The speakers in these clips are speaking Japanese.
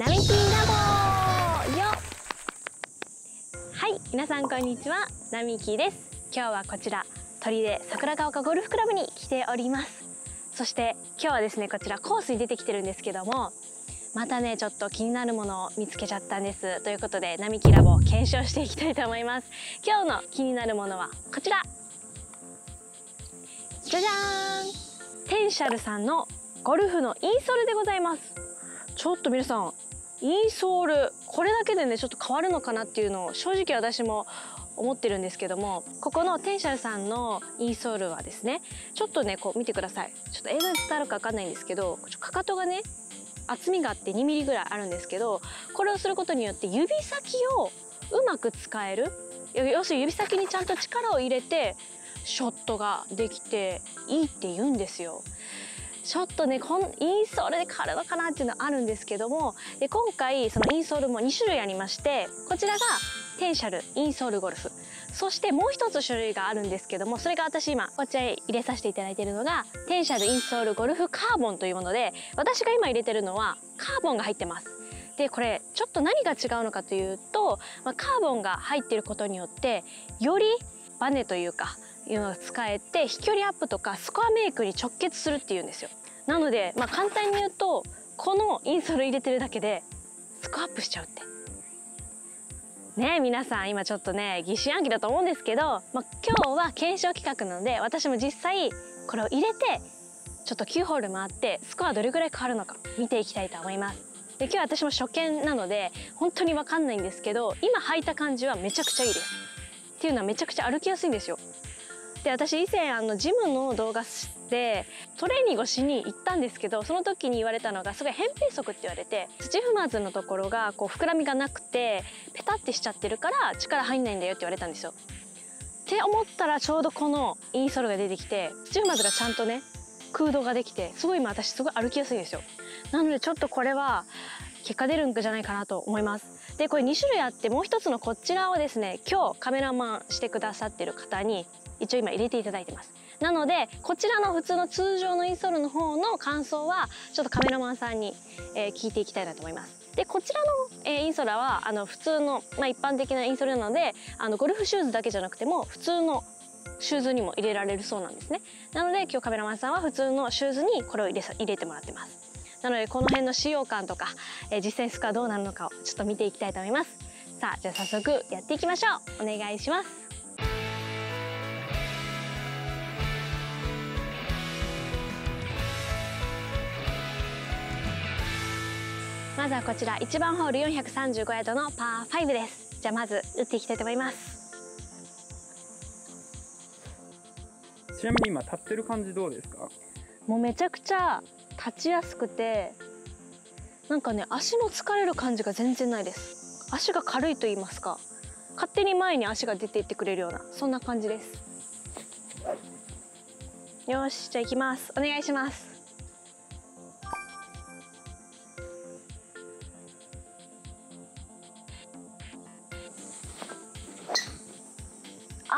並木ラボよはい皆さんこんにちは。並木です。今日はこちら鳥で桜ヶ丘ゴルフクラブに来ております。そして今日はですねこちらコースに出てきてるんですけどもまたねちょっと気になるものを見つけちゃったんです。ということで並木ラボ検証していきたいと思います。今日の気になるものはこちら。じゃじゃーん。テンシャルさんのゴルフのインソールでございます。ちょっと皆さんインソール。これだけでねちょっと変わるのかなっていうのを正直私も思ってるんですけどもここのテンシャルさんのインソールはですねちょっとねこう見てください。ちょっと映像で伝わるか分かんないんですけどかかとがね厚みがあって 2mm ぐらいあるんですけどこれをすることによって指先をうまく使える。要するに指先にちゃんと力を入れてショットができていいって言うんですよ。ちょっとねこんインソールで変わるのかなっていうのはあるんですけどもで今回そのインソールも2種類ありましてこちらがテンシャルインソールゴルフ。そしてもう一つ種類があるんですけどもそれが私今こちらへ入れさせていただいているのがテンシャルインソールゴルフカーボンというもので私が今入れてるのはカーボンが入ってます。でこれちょっと何が違うのかというと、まあ、カーボンが入っていることによってよりバネというかいうのが使えて飛距離アップとかスコアメイクに直結するっていうんですよ。なので、まあ、簡単に言うとこのインソール入れてるだけでスコアアップしちゃうって。ね皆さん今ちょっとね疑心暗鬼だと思うんですけど、まあ、今日は検証企画なので私も実際これを入れてちょっと9ホール回ってスコアどれぐらい変わるのか見ていきたいと思います。で今日私も初見なので本当に分かんないんですけど今履いた感じはめちゃくちゃいいです。っていうのはめちゃくちゃ歩きやすいんですよ。で私以前あのジムの動画でトレーニングをしに行ったんですけどその時に言われたのがすごい扁平足って言われて土踏まずのところがこう膨らみがなくてペタってしちゃってるから力入んないんだよって言われたんですよ。って思ったらちょうどこのインソールが出てきて土踏まずがちゃんとね空洞ができてすごい今私すごい歩きやすいんですよ。なのでちょっとこれは結果出るんじゃないかなと思います。でこれ2種類あってもう一つのこちらをですね今日カメラマンしてくださってる方に一応今入れていただいてます。なのでこちらの普通の通常のインストールの方の感想はちょっとカメラマンさんに、え、聞いていきたいなと思います。でこちらの、え、インソーラはあの普通の、まあ、一般的なインソールなのであのゴルフシューズだけじゃなくても普通のシューズにも入れられるそうなんですね。なので今日カメラマンさんは普通のシューズにこれを入れ入れてもらってます。なのでこの辺の使用感とか、えー、実際スコアどうなるのかをちょっと見ていきたいと思います。さあじゃあ早速やっていきましょう。お願いします。まずはこちら1番ホール435ヤードのパー5です。じゃあまず打っていきたいと思います。ちなみに今立ってる感じどうですか？もうめちゃくちゃ立ちやすくてなんかね足の疲れる感じが全然ないです。足が軽いと言いますか。勝手に前に足が出ていってくれるようなそんな感じです。よしじゃあ行きます。お願いします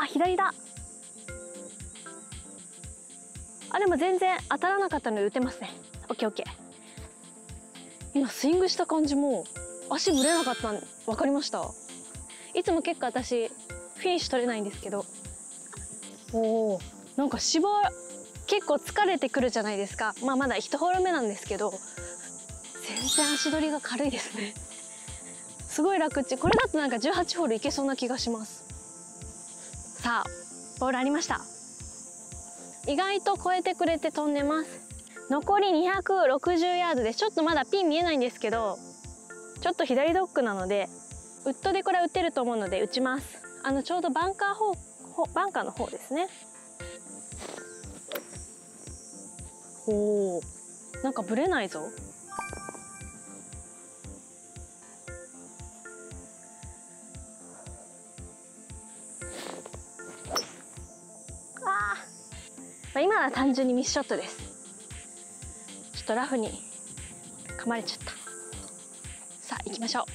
あ左だ。あでも全然当たらなかったので打てますね。オッケーオッケー。今スイングした感じも足ぶれなかったん分かりました？いつも結構私フィニッシュ取れないんですけど。おおなんか芝結構疲れてくるじゃないですか。まあまだ1ホール目なんですけど。全然足取りが軽いですね。すごい楽ち。これだとなんか18ホールいけそうな気がしますさあボールありました。意外と超えてくれて飛んでます。残り260ヤードですちょっとまだピン見えないんですけどちょっと左ドッグなのでウッドでこれ打てると思うので打ちます。あのちょうどバンカー方バンカーの方ですね。おおなんかブレないぞ。今は単純にミスショットです。ちょっとラフに噛まれちゃった。さあ行きましょ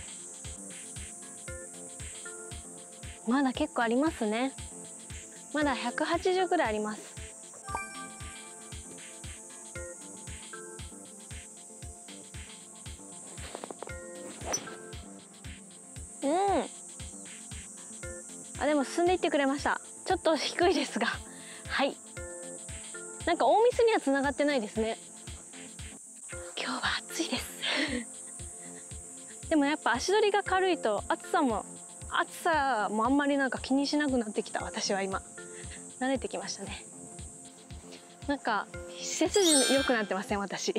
う。まだ結構ありますね。まだ180ぐらいあります。うん。あでも進んでいってくれました。ちょっと低いですが。なんか大ミスにはつながってないですね。今日は暑いです。でもやっぱ足取りが軽いと暑さも暑さもあんまりなんか気にしなくなってきた。私は今。慣れてきましたね。なんか背筋良くなってません？私。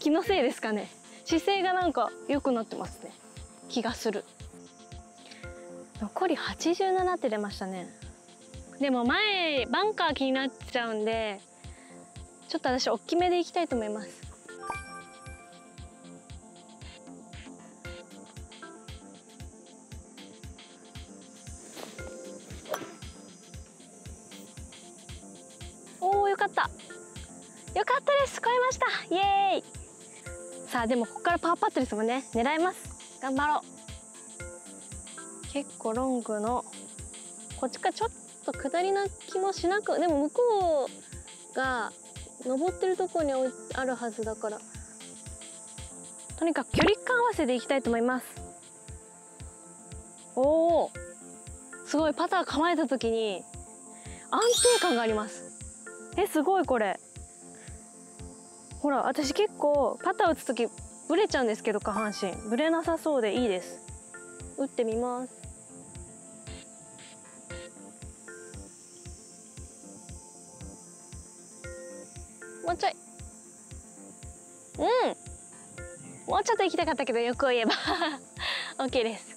気のせいですかね。姿勢がなんか良くなってますね。気がする。残り87って出ましたね。でも前バンカー気になっちゃうんでちょっと私大きめでいきたいと思います。おーよかった。よかったです。超えました。イエーイ。さあでもここからパーパットですもんね。狙います。頑張ろう。結構ロングの。こっちかちょっと下りな気もしなくでも向こうが登ってるとこにあるはずだから。とにかく距離感合わせでいきたいと思います。おおすごいパター構えた時に安定感があります。えすごいこれ。ほら私結構パター打つ時ブレちゃうんですけど下半身。ブレなさそうでいいです。打ってみます。もうちょい。うん。もうちょっと行きたかったけど欲を言えば。OK です。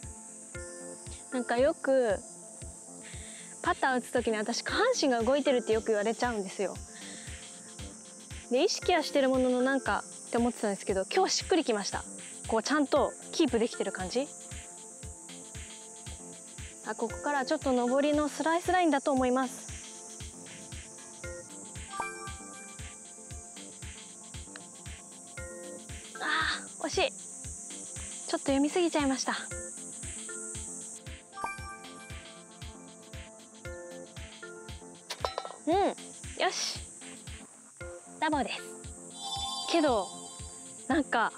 なんかよくパター打つ時に私下半身が動いてるってよく言われちゃうんですよ。で意識はしてるもののなんかって思ってたんですけど今日しっくりきました。こうちゃんとキープできてる感じ。あここからちょっと上りのスライスラインだと思います。読みすぎちゃいました。うんよし。ダボです。けどなんか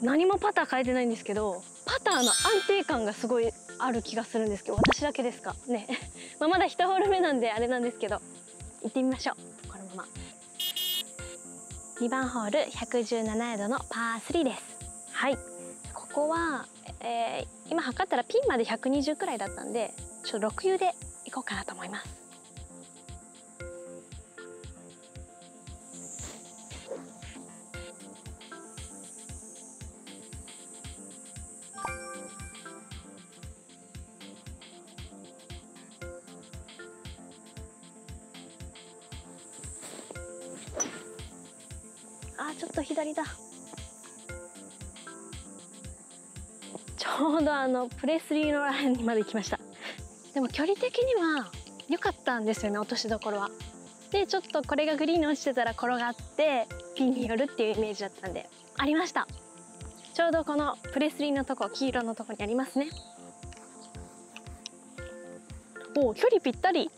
何もパター変えてないんですけどパターの安定感がすごいある気がするんですけど私だけですか？ね。まあまだ1ホール目なんであれなんですけど行ってみましょう。このまま。2番ホール117ヤードのパー3です。はい。ここは、えー、今測ったらピンまで120くらいだったんでちょっと6湯でいこうかなと思います。プレスリーのラインまで行きました。でも距離的には良かったんですよね落としどころは。でちょっとこれがグリーンに落ちてたら転がってピンに寄るっていうイメージだったんで。ありました。ちょうどこのプレスリーのとこ黄色のとこにありますね。おお距離ぴったり。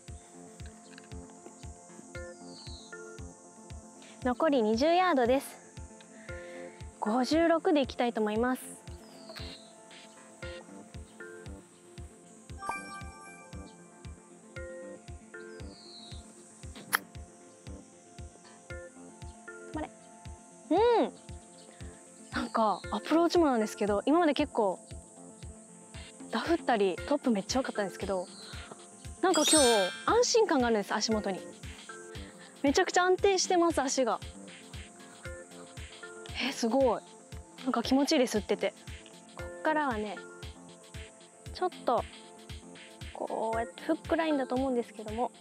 残り20ヤードです。56でいきたいと思います。かアプローチもなんですけど今まで結構ダフったりトップめっちゃ良かったんですけどなんか今日安心感があるんです足元に。めちゃくちゃ安定してます足が。えすごい。なんか気持ちいいです吸ってて。こっからはねちょっとこうやってフックラインだと思うんですけども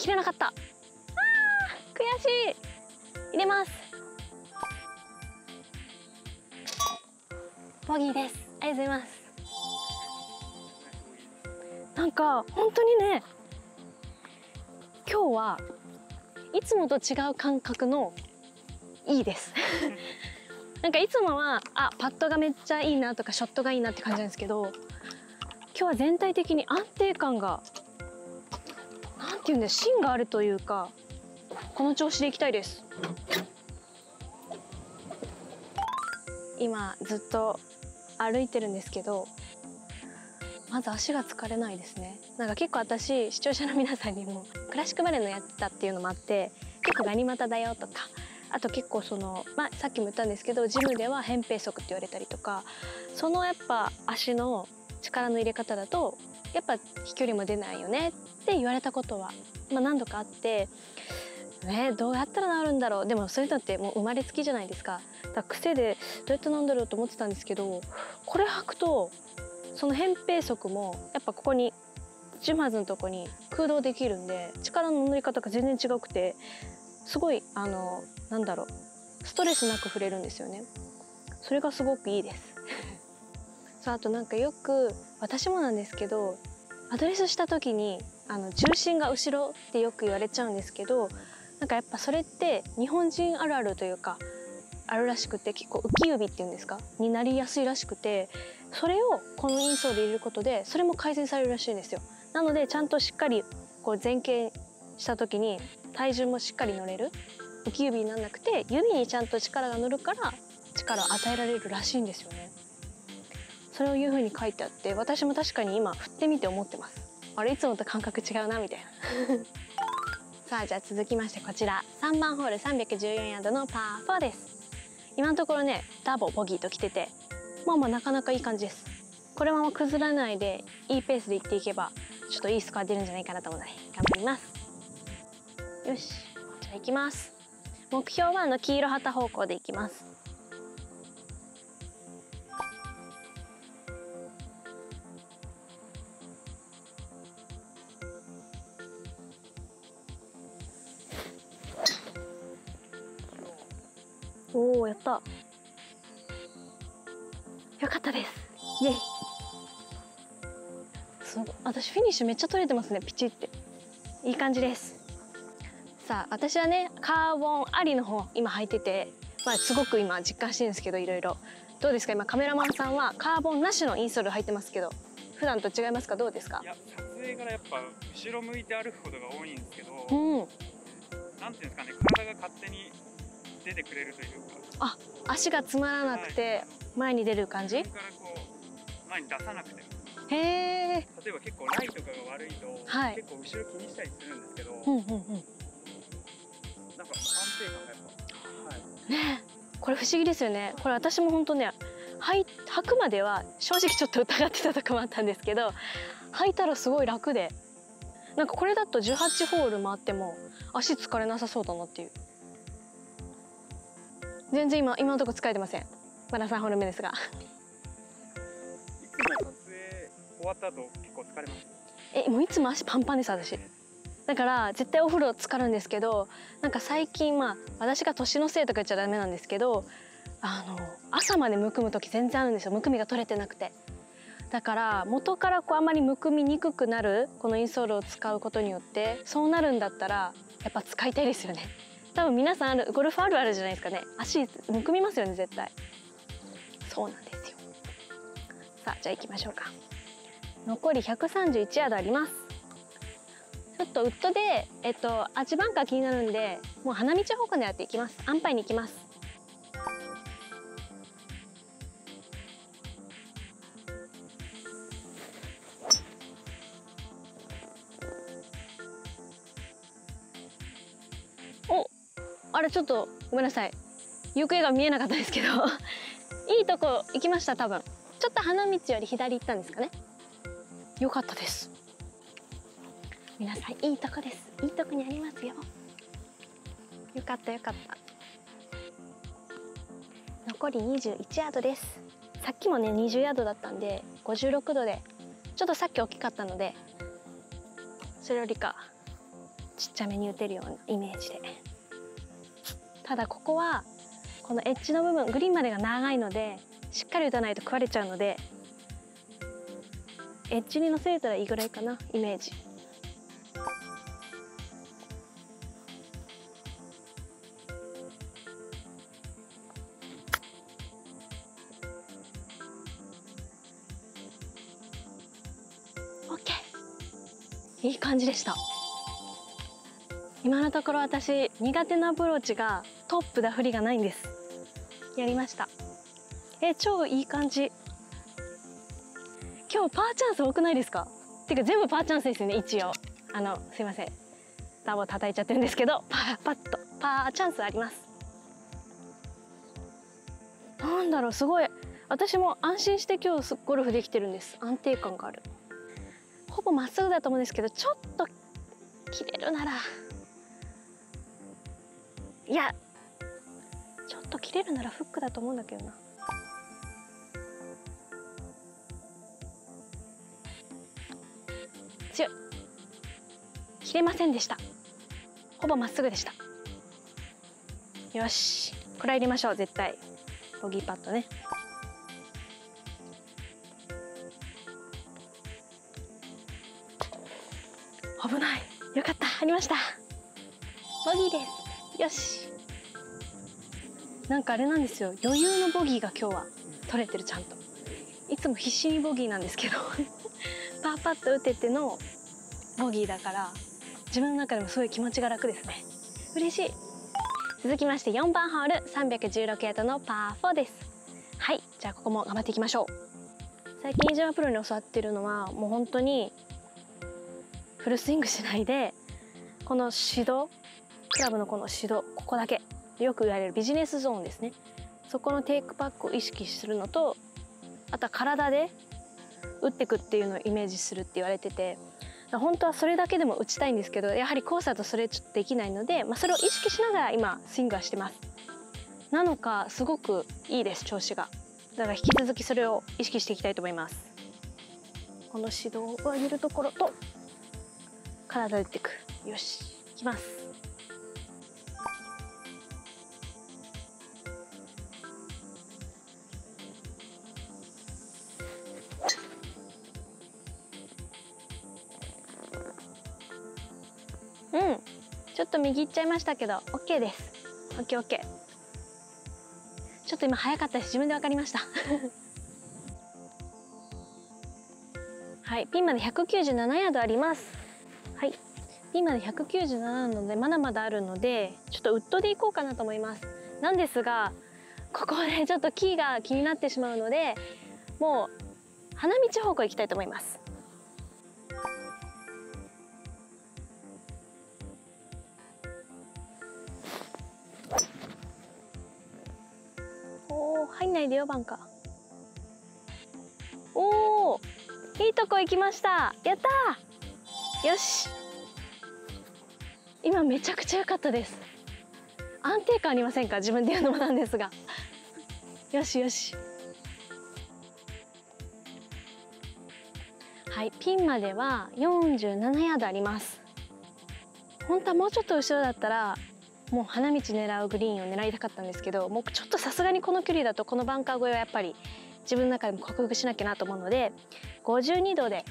切れなかった。あー悔しい。入れます。ボギーです。ありがとうございます。なんか本当にね今日はいつもと違う感覚のいいです。なんかいつもはあパットがめっちゃいいなとかショットがいいなって感じなんですけど今日は全体的に安定感がなんていうんで芯があるというかこの調子でいきたいです。今ずっと歩いてるんですけどまず足が疲れないですね。なんか結構私視聴者の皆さんにもクラシックバレエのやってたっていうのもあって結構ガニ股だよとかあと結構その、まあ、さっきも言ったんですけどジムでは扁平足って言われたりとかそのやっぱ足の力の入れ方だとやっぱ飛距離も出ないよね。って言われたことは、まあ、何度かあってねどうやったら治るんだろう。でもそういうのってもう生まれつきじゃないですか。だから癖でどうやって治んだろうと思ってたんですけどこれ履くとその扁平足もやっぱここにジマーズのとこに空洞できるんで力の乗り方が全然違くてすごいあのなんだろうストレスなく触れるんですよね。それがすごくいいです。そうあとなんかよく私もなんですけどアドレスした時にあの重心が後ろってよく言われちゃうんですけどなんかやっぱそれって日本人あるあるというかあるらしくて結構浮き指っていうんですか？になりやすいらしくてそれをこのインソールで入れることでそれも改善されるらしいんですよ。なのでちゃんとしっかりこう前傾した時に体重もしっかり乗れる浮き指にならなくて指にちゃんと力が乗るから力を与えられるらしいんですよね。それをいう風に書いてあって私も確かに今振ってみて思ってます。あれいつもと感覚違うなみたいな。さあじゃあ続きましてこちら。3番ホール314ヤードのパー4です。今のところねダボボギーと来ててまあまあなかなかいい感じです。これも崩らないでいいペースでいっていけばちょっといいスコア出るんじゃないかなと思うので頑張ります。よしじゃあ行きます。目標はあの黄色旗方向で行きますおおやった。よかったです。イエイ。すごい私フィニッシュめっちゃ取れてますねピチって。いい感じです。さあ私はねカーボンありの方今履いててまあすごく今実感してるんですけどいろいろ。どうですか？今カメラマンさんはカーボンなしのインソール履いてますけど普段と違いますか？どうですか？いや撮影からやっぱ後ろ向いて歩くことが多いんですけど、うん。なんていうんですかね体が勝手に出てくれるというか。足が詰まらなくて前に出る感じ？自分からこう前に出さなくても。へえ例えば結構ライとかが悪いと、はい。結構後ろ気にしたりするんですけど、うんうんうん。なんか安定感がやっぱ、はい、ねえこれ不思議ですよね。これ私も本当ね履い履くまでは正直ちょっと疑ってたとこもあったんですけど履いたらすごい楽で。なんかこれだと18ホール回っても足疲れなさそうだなっていう全然今今のところ疲れてません。まだ3ホール目ですが。いつも撮影終わった後結構疲れます？えもういつも足パンパンです私。だから絶対お風呂浸かるんですけどなんか最近まあ私が年のせいとか言っちゃダメなんですけどあの朝までむくむ時全然あるんですよ。むくみが取れてなくて。だから元からこうあまりむくみにくくなるこのインソールを使うことによってそうなるんだったらやっぱ使いたいですよね多分皆さんあるゴルフあるあるじゃないですかね。足むくみますよね絶対。そうなんですよ。さあじゃあ行きましょうか。残り131ヤードあります。ちょっとウッドで、えっと、アーチバンカー気になるんでもう花道方向でやっていきます。安牌に行きます。あれちょっとごめんなさい。行方が見えなかったですけど。いいとこ行きました多分。ちょっと花道より左行ったんですかね。よかったです。皆さんいいとこです。いいとこにありますよ。よかったよかった。残り21ヤードです。さっきもね20ヤードだったんで56度でちょっとさっき大きかったのでそれよりかちっちゃめに打てるようなイメージで。ただここはこのエッジの部分グリーンまでが長いのでしっかり打たないと食われちゃうのでエッジに乗せれたらいいぐらいかなイメージ。オッケー。いい感じでした。今のところ私苦手なアプローチがトップで振りがないんです。やりました。え超いい感じ。今日パーチャンス多くないですか？てか全部パーチャンスですよね一応。あのすいません。ターボ叩いちゃってるんですけどパーパッとパーチャンスあります。なんだろうすごい。私も安心して今日ゴルフできてるんです。安定感がある。ほぼまっすぐだと思うんですけどちょっと切れるなら。いやちょっと切れるならフックだと思うんだけどな。強い切れませんでした。ほぼまっすぐでした。よし。これ入れましょう。絶対。ボギーパットね。危ない。よかった。ありました。ボギーです。よし。なんかあれなんですよ。余裕のボギーが今日は取れてるちゃんと。いつも必死にボギーなんですけど。パーパッと打ててのボギーだから自分の中でもすごいう気持ちが楽ですね。嬉しい。続きまして4番ホール316ヤードのパー4です。はい。じゃあここも頑張っていきましょう。最近飯島プロに教わってるのはもう本当にフルスイングしないでこの指導クラブのこの指導ここだけ。よく言われるビジネスゾーンですね。そこのテイクバックを意識するのとあとは体で打ってくっていうのをイメージするって言われてて本当はそれだけでも打ちたいんですけどやはりコースだとそれちょっとできないので、まあ、それを意識しながら今スイングはしてます。なのかすごくいいです調子が。だから引き続きそれを意識していきたいと思います。この指導を上げるところと体打っていく。よしいきます。右行っちゃいましたけど OK です。OKOK ちょっと今早かったです。自分で分かりました。はい。ピンまで197ヤードあります。はい。ピンまで197なのでまだまだあるのでちょっとウッドでいこうかなと思います。なんですがここでちょっとキーが気になってしまうのでもう花道方向行きたいと思います。おお入んないでよバンカー。おおいいとこ行きました。やったよし。今めちゃくちゃ良かったです。安定感ありませんか？自分で言うのもなんですが。よしよし。はいピンまでは47ヤードあります。本当はもうちょっと後ろだったらもう花道狙うグリーンを狙いたかったんですけどもうちょっとさすがにこの距離だとこのバンカー越えはやっぱり自分の中でも克服しなきゃなと思うので52度で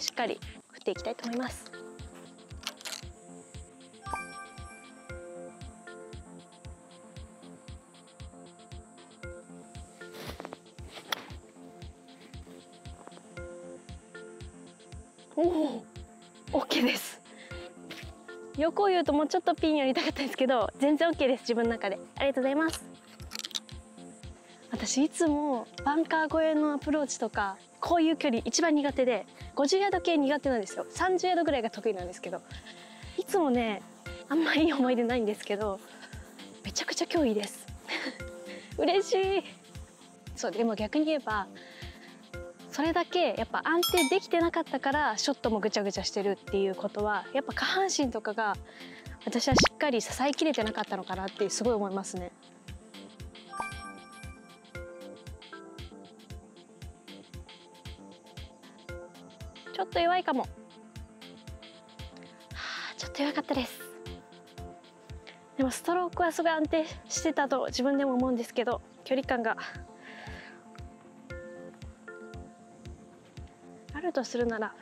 しっかり振っていきたいと思います。おお横を言うともうちょっとピンやりたかったですけど全然 OK です自分の中で。ありがとうございます。私いつもバンカー越えのアプローチとかこういう距離一番苦手で50ヤード系苦手なんですよ。30ヤードぐらいが得意なんですけどいつもねあんまいい思い出ないんですけどめちゃくちゃ今日いいです。嬉しい。そうでも逆に言えばそれだけやっぱ安定できてなかったからショットもぐちゃぐちゃしてるっていうことはやっぱ下半身とかが私はしっかり支えきれてなかったのかなってすごい思いますね。ちょっと弱いかも。はあ、ちょっと弱かったです。でもストロークはすごい安定してたと自分でも思うんですけど距離感がるとするなら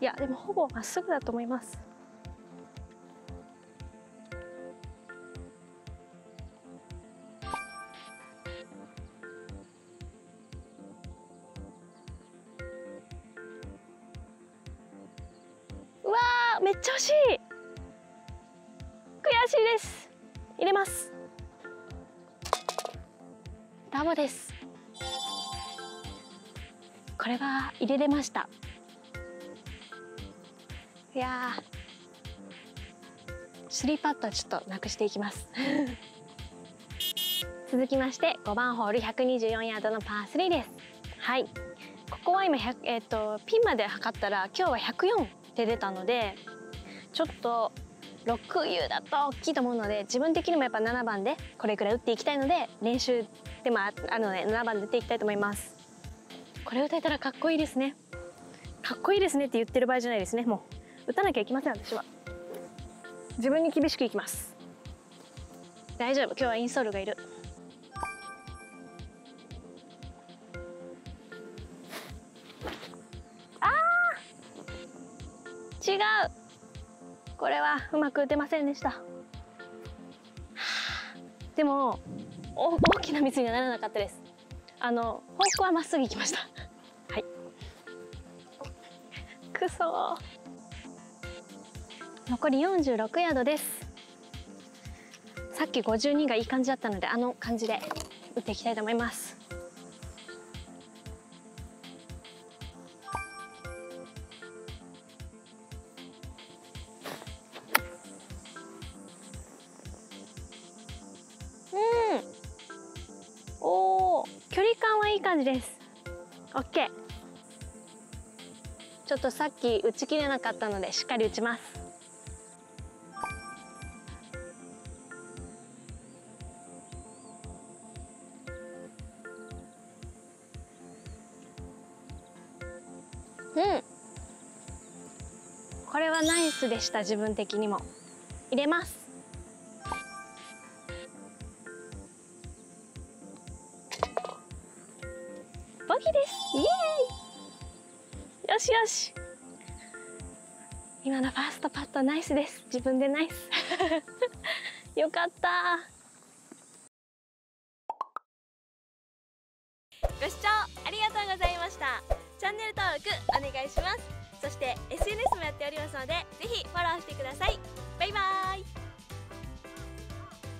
いやでもほぼまっすぐだと思います。うわーめっちゃ惜しい。悔しいです。入れます。ダボです。これは入れれました。いやスリーパットはちょっとなくしていきます。続きまして5番ホール124ヤードのパー3です。はい。ここは今、えーと、ピンまで測ったら今日は104で出たのでちょっと6 U だと大きいと思うので自分的にもやっぱ7番でこれくらい打っていきたいので練習でもあるので7番で打っていきたいと思います。これ歌えたらかっこいいですね。かっこいいですねって言ってる場合じゃないですねもう。打たなきゃいけません私は。自分に厳しくいきます。大丈夫今日はインストールがいる。あー違う。これはうまく打てませんでした。でも大きなミスにはならなかったです。あの方向はまっすぐ行きました。はい。くそ残り46ヤードです。さっき52がいい感じだったのであの感じで打っていきたいと思います。うん。おー距離感はいい感じです。OK ちょっとさっき打ち切れなかったのでしっかり打ちます。うん。これはナイスでした自分的にも。入れます。ボギーです。イエーイ。よしよし。今のファーストパットナイスです。自分でナイス。よかった。